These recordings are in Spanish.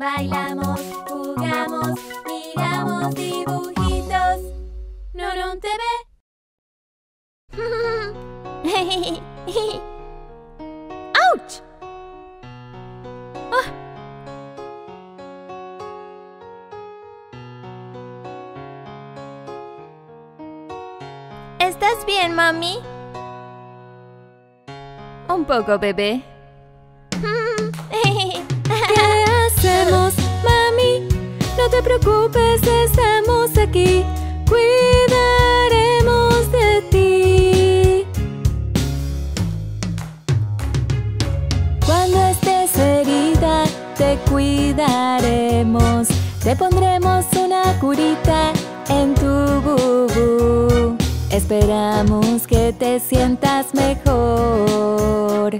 Bailamos, jugamos, miramos dibujitos. Nonon TV. ¡Auch! Ah. ¿Estás bien, mami? Un poco, bebé. Te preocupes, estamos aquí. Cuidaremos de ti. Cuando estés herida, te cuidaremos. Te pondremos una curita en tu bubu. Esperamos que te sientas mejor.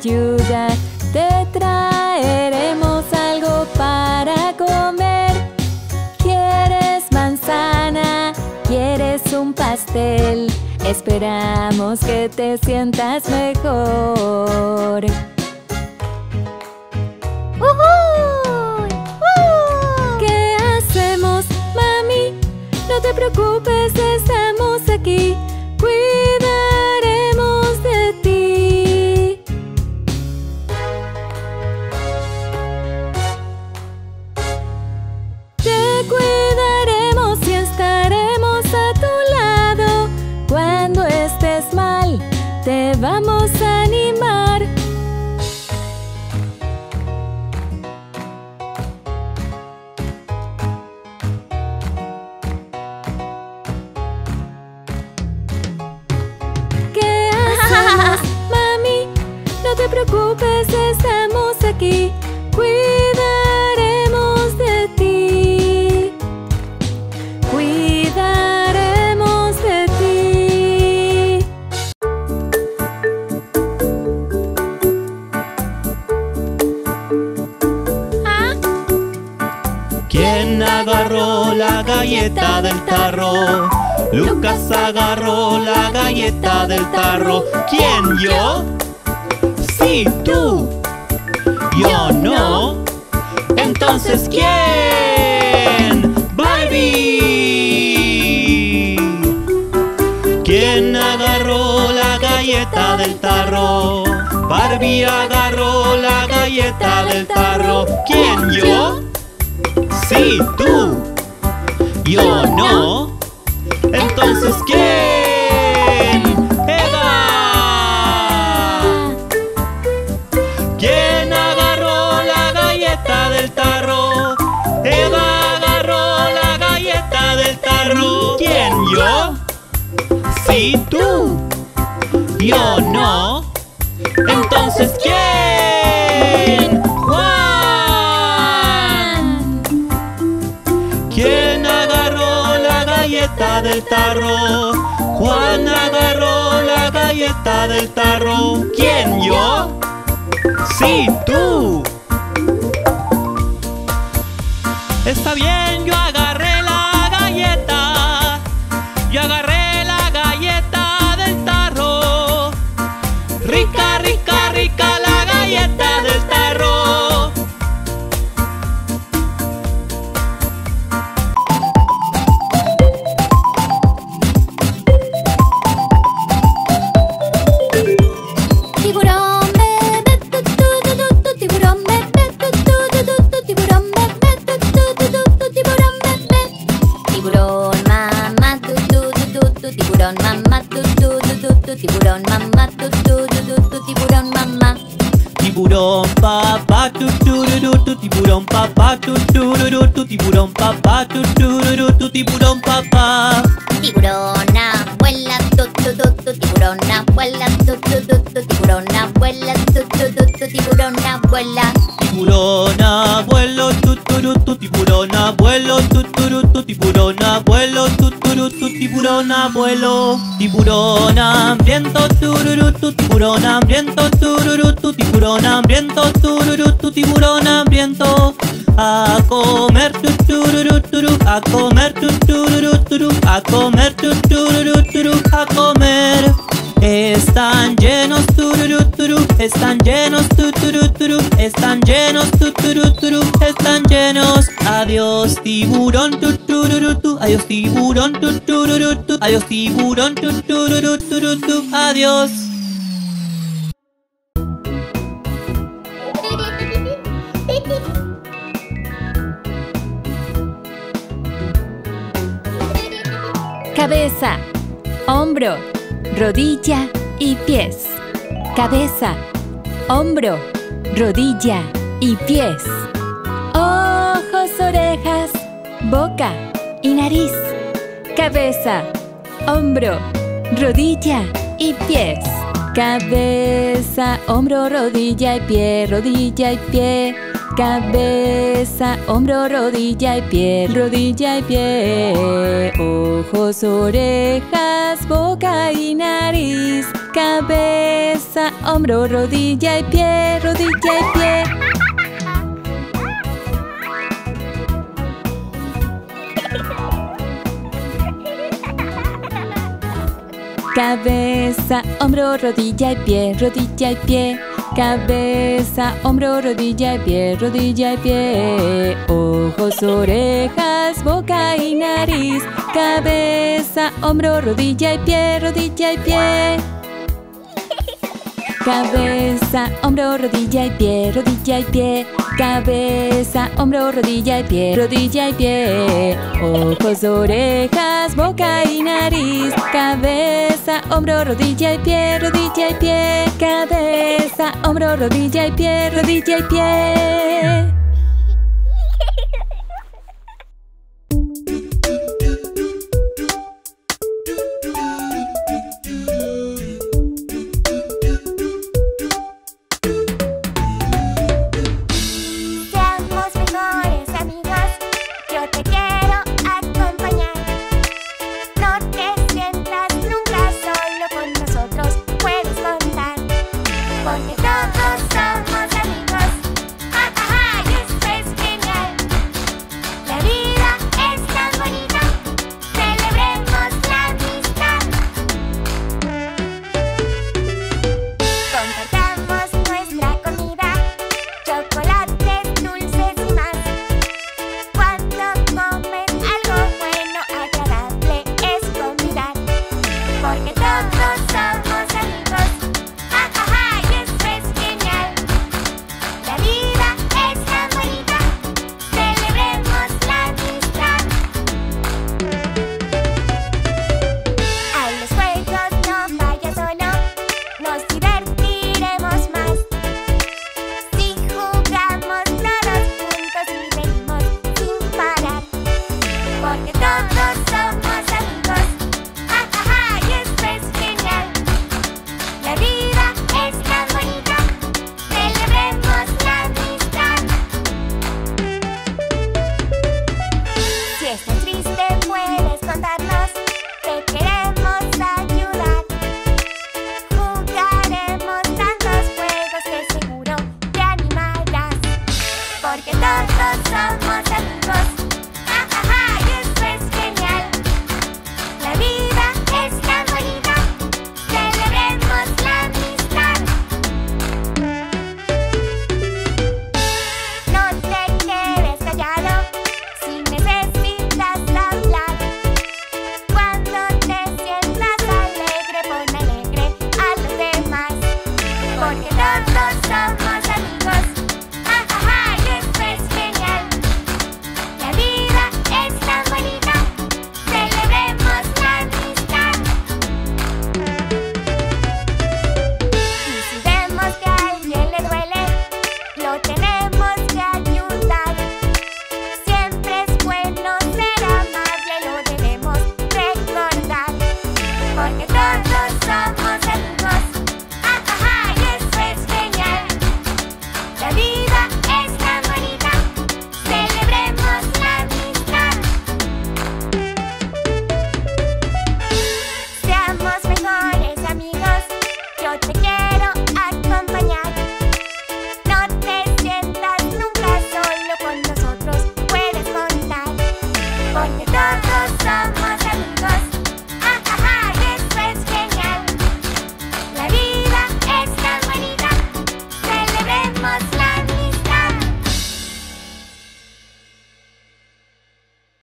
Ayuda, te traeremos algo para comer. ¿Quieres manzana? ¿Quieres un pastel? Esperamos que te sientas mejor. ¿Qué hacemos, mami? No te preocupes, estamos aquí. Cuidaremos vamos a animar. ¿Qué hacemos, mami? No te preocupes, estamos ¿Quién agarró la galleta del tarro? Lucas agarró la galleta del tarro. ¿Quién yo? Sí, tú. Yo no. Entonces, ¿quién? Barbie. ¿Quién agarró la galleta del tarro? Barbie agarró la galleta del tarro. ¿Quién yo? Sí, tú. Yo no. Entonces, ¿quién? Eva. ¿Quién agarró la galleta del tarro? Eva agarró la galleta del tarro. ¿Quién yo? Sí, tú. Yo no. Entonces, ¿quién? Del tarro? Juan agarró la galleta del tarro. ¿Quién yo? Sí, tú. Papá, tu tururú, tu tiburón papá, tu tururú, tu tiburón papá, tu tururú, tu tiburón papá. Tiburón abuela, tu, tu, tu, tu, tiburón abuela, tu, tu, tu, tu, tiburón abuela, tu, tu, tu, tu, tiburón abuela. Tiburón abuelo, tu turú, tu tiburón abuelo, tu turú, tu tiburón abuelo, tu turú, tu tiburón abuelo. Tiburón hambriento, tururú, tu tiburón hambriento, tururú, tu tiburón hambriento, tururú, tu tiburón hambriento. A comer, tu tururú, turu, a comer, tu tururú, turu, a comer, tu tururú, turu, a comer. Están llenos, tururú, turu, están llenos, tu turu, están llenos, tu turu, están llenos. Adiós, tiburón, tu tururú, tu, adiós, tiburón, tu tururú, tu, adiós, tiburón, tu tururú, turu, tu, adiós. Cabeza, hombro, rodilla y pies. Cabeza, hombro, rodilla y pies. Ojos, orejas, boca y nariz. Cabeza, hombro, rodilla y pies. Cabeza, hombro, rodilla y pie, rodilla y pie. Cabeza, hombro, rodilla y pie, rodilla y pie. Ojos, orejas, boca y nariz. Cabeza, hombro, rodilla y pie, rodilla y pie. Cabeza, hombro, rodilla y pie, rodilla y pie. Cabeza, hombro, rodilla y pie, rodilla y pie. Ojos, orejas, boca y nariz. Cabeza, hombro, rodilla y pie, rodilla y pie. Cabeza, hombro, rodilla y pie, rodilla y pie. Cabeza, hombro, rodilla y pie, rodilla y pie. Ojos, orejas, boca y nariz. Cabeza, hombro, rodilla y pie, rodilla y pie. Cabeza, hombro, rodilla y pie, rodilla y pie.